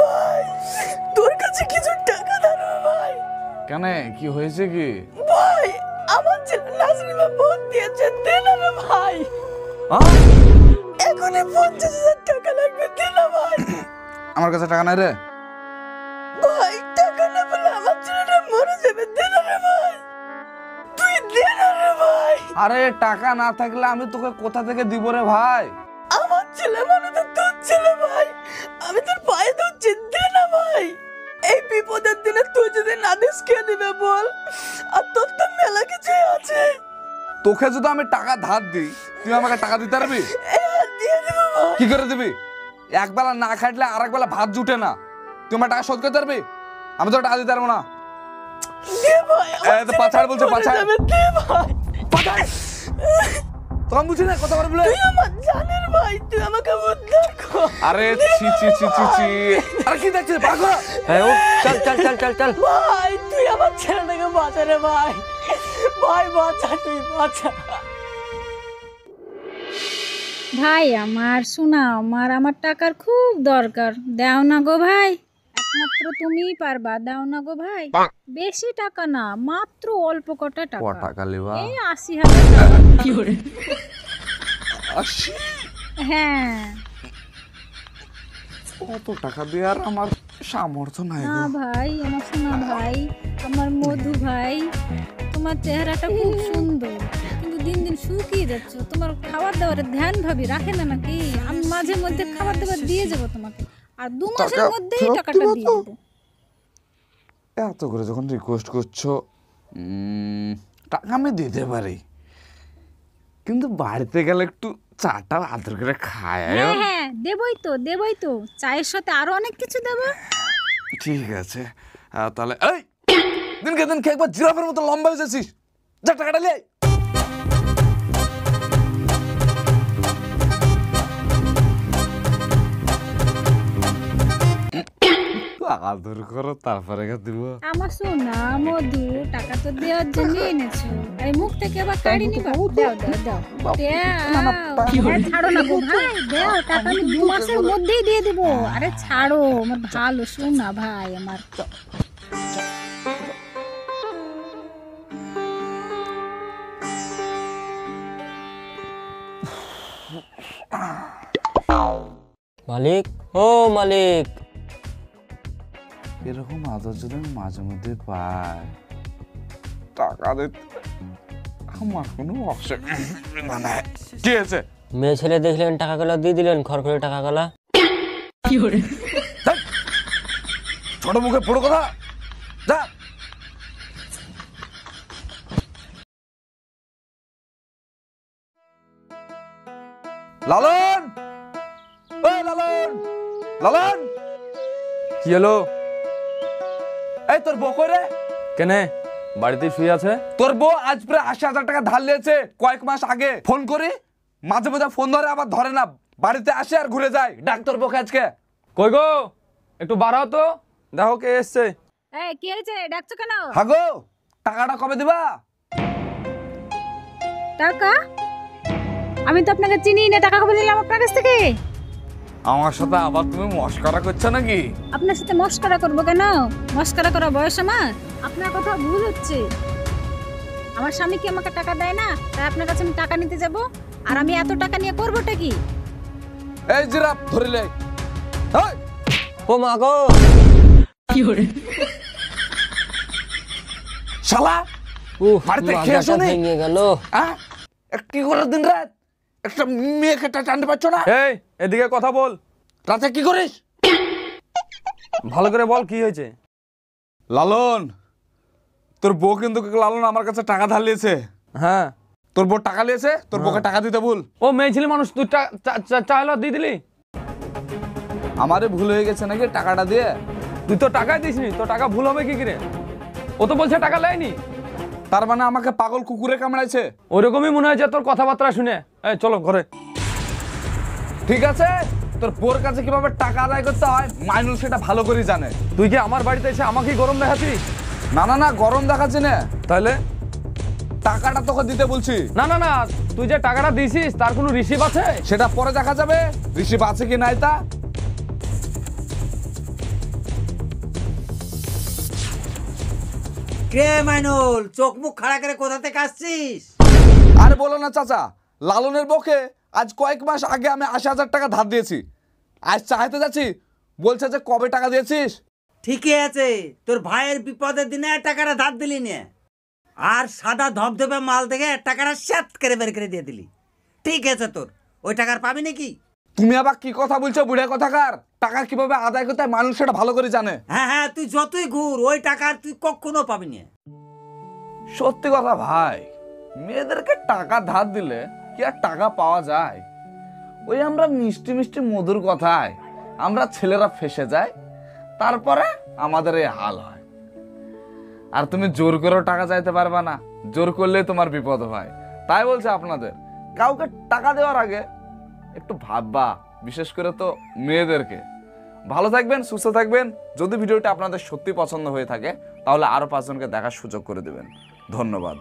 ভাই তোর কাছে কিছু টাকা দাঁড়ো ভাই। কেন কি হয়েছে কি? ভাই আমার ছেলে নাজরিমা ফোন দিয়েছে না ভাই। এখনই পঞ্চাশ হাজার টাকা লাগবে দে না ভাই। আমার কাছে টাকা নাই রে। ভাই টাকা না পেলে আমার ছেলেটা মরে যাবে দে না রে ভাই। তুই দে না রে ভাই। আরে টাকা না থাকলে আমি তোকে কোথা থেকে দিব রে ভাই? তোর পায়ে ধরছি দে না ভাই। এই বিপদের দিনে তুই যদি না দিস কে দিবে বল আর তোর তো মেলা কিছুই আছে। তোকে যদি আমি টাকা ধার দিই তুই আমাকে টাকা দিতে পারবি? দিয়ে দেবো ভাই কি করে দিবি? একবেলা না খাটলে আর একবেলা ভাত জুটে না। তুই আমার টাকা শোধ করতে পারবি? আমি তো টাকা দিতে পারব না। দে ভাই তো পাছাড় বলছে, পাছাড়। দে ভাই। আমি বুঝি না কথা বলে বলে। তুই আমার জানের ভাই তুই আমাকে উদ্ধার কর। আরে ছি ছি ছি ছি ছি। আরে কি দেখছিস পাগল? হ্যাঁ ও চল চল চল চল চল। ভাই তুই আমার ছেলেটাকে বাঁচা রে ভাই। ভাই বাঁচা তুই বাঁচা। ভাই আমার শোনা আমার আমার টাকার খুব দরকার। দাও না গো ভাই। একমাত্র তুমিই পারবা। দাও না গো ভাই। বেশি টাকা না মাত্র অল্প কটা ক টাকা টাকা লেবা? এই আশি হাজার টাকা। আশি? হ্যাঁ। কত টাকা দিয়ে আর আমার সামর্থ্য নাই না ভাই আমার শোনা ভাই আমার মধু ভাই তোমার চেহারাটা খুব সুন্দর। কিন্তু দিন দিন শুকিয়ে যাচ্ছ। তোমার খাবার দাবারের ধ্যান ভাবি রাখে না নাকি? আমি মাঝে মধ্যে খাবার দাবার দিয়ে যাব তোমাকে। আর দু মাসের মধ্যেই টাকাটা দিয়ে দেবো। এত করে যখন রিকোয়েস্ট করছ টাকা আমি দিতে পারি। কিন্তু বাড়িতে গেলে একটু চাটা আদর করে খায়। হ্যাঁ হ্যাঁ দেবই তো দেবই তো। চায়ের সাথে আরও অনেক কিছু দেবো। ঠিক আছে। তাহলে এই দিনকে দিনকে একবার জিরাফের মতো লম্বা হয়ে যাচ্ছিস। যা টাকাটা লে। আদর করো তারপরে দিব। আমার সোনা মধু টাকা তো দেওয়ার জন্য এনেছো। এই মুখ থেকে আবার কাড়ি নিবা? দাও দাও দাও ছাড়ো না গো ভাই দাও টাকা আমি দু মাসের মধ্যেই দিয়ে দেবো। আরে ছাড়ো আমার ভালো শোনা ভাই আমার। তো মালিক? ও মালিক! এরকম আদর যদি আমি মাঝে মধ্যে পাই টাকা দিতে আমার কোনো অসুবিধা নাই। কি আছে মেয়ে ছেলে দেখলেন টাকা টাকাগুলো দিয়ে দিলেন খড়খড়ি টাকাগুলা। ছোট মুখে পুরো কথা। যা। লালন! লালন! লালন! কি হলো? এই তোর বউ কই রে? কেনে? বাড়িতে শুয়ে আছে? তোর বউ আজ প্রায় আশি হাজার টাকা ধার লিয়েছে কয়েক মাস আগে। ফোন করি মাঝে মাঝে ফোন ধরে আবার ধরে না। বাড়িতে আসে আর ঘুরে যায়। ডাক তোর বউকে আজকে। কই গো? একটু বাড়াও তো। দেখো কে এসছে। এই কি হয়েছে? ডাকছো কেন? হাগো টাকাটা কবে দিবা? টাকা? আমি তো আপনাকে চিনি না। টাকা কবে নিলাম আপনার কাছ থেকে? আমার সাথে আবার তুমি মস্করা করছ নাকি? আপনার সাথে মস্করা করব কেন? মস্করা করা বয়স আমার? আপনার কথা ভুল হচ্ছে। আমার স্বামী কি আমাকে টাকা দেয় না? তাই আপনার কাছে আমি টাকা নিতে যাব? আর আমি এত টাকা নিয়ে করবোটা কি? এই জিরাফ ধরিলে ও মা গো! শালা! উহ, বাড়িতে খেয়ে আসো নি? ভেঙে গেল। হ্যাঁ কি করে দিন রাত? একটা মেয়েকে টানতে পারছ না? এই এদিকে কথা বল। রাতে কি করিস? ভালো করে বল কি হয়েছে? লালন তোর বউ কিন্তু লালন আমার কাছে টাকা ধার লিয়েছে হ্যাঁ। তোর বউ টাকা লিয়েছে তোর বউকে টাকা দিতে ভুল? ও মেয়ে ছেলে মানুষ তুই টা- চা- চা- চাইলো দিয়ে দিলি? আমারে ভুল হয়ে গেছে নাকি টাকাটা দিয়ে? তুই তো টাকাই দিসনি তো টাকা ভুল হবে কি করে? ও তো বলছে টাকা লেয়নি। তার মানে আমাকে পাগল কুকুরে কামড়াইছে? ওরকমই মনে হয়েছে তোর কথাবার্তা শুনে। এই চলো ঘরে। ঠিক আছে? তোর বোর কাছে কীভাবে টাকা আদায় করতে হয় মাইনুল সেটা ভালো করে জানে। তুই কি আমার বাড়িতে এসে আমাকেই গরম দেখাচ্ছিস? না না না গরম দেখাচ্ছে না। তাহলে? টাকাটা তোকে দিতে বলছি। না না না তুই যে টাকাটা দিছিস তার কোনো রিসিভ আছে? সেটা পরে দেখা যাবে রিসিভ আছে কি নাই তা। কে মাইনুল? চোখ মুখ খাড়া করে কোথা থেকে আসছিস? আরে বলো না চাচা লালনের বকে আজ কয়েক মাস আগে আমি আশি হাজার টাকা ধার দিয়েছি। আজ চাইতে যাচ্ছি বলছে যে কবে টাকা দিয়েছিস? ঠিকই আছে তোর ভাইয়ের বিপদের দিনে টাকাটা ধার দিলি নে। আর সাদা ধবধবে মাল থেকে টাকাটা স্যাত করে বের করে দিয়ে দিলি। ঠিক আছে তোর ওই টাকার পাবি নাকি? তুমি আবার কি কথা বলছো? বুড়ে কথাকার? টাকা কীভাবে আদায় করতে মানুষ সেটা ভালো করে জানে। হ্যাঁ হ্যাঁ তুই যতই ঘুর ওই টাকার তুই কখনো পাবি না। সত্যি কথা ভাই মেয়েদেরকে টাকা ধার দিলে কি আর টাকা পাওয়া যায়? ওই আমরা মিষ্টি মিষ্টি মধুর কথায় আমরা ছেলেরা ফেসে যাই তারপরে আমাদের এই হাল হয়। আর তুমি জোর করেও টাকা চাইতে পারবে না জোর করলে তোমার বিপদ হয়। তাই বলছে আপনাদের কাউকে টাকা দেওয়ার আগে একটু ভাববা, বিশেষ করে তো মেয়েদেরকে। ভালো থাকবেন, সুস্থ থাকবেন। যদি ভিডিওটা আপনাদের সত্যি পছন্দ হয়ে থাকে, তাহলে আরও পাঁচজনকে দেখার সুযোগ করে দেবেন। ধন্যবাদ।